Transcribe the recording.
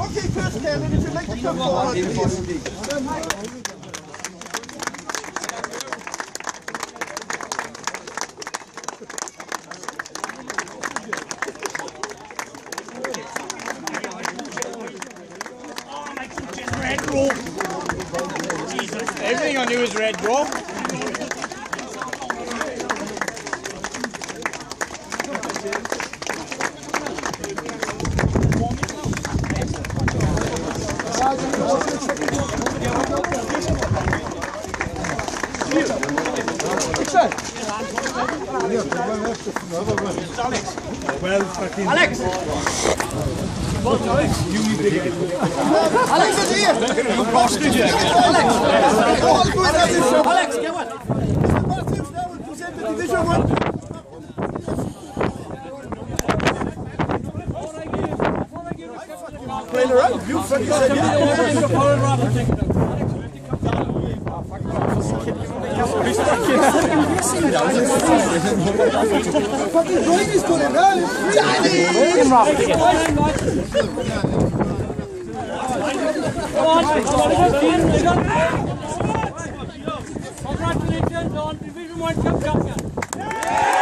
Okay, first candidate, if you'd like to come forward, please. Everything I knew was red bro. Alex is here. You bastard, you. Alex. Trainer up. You fucking Congratulations on Division 1 Cup champion. Yeah!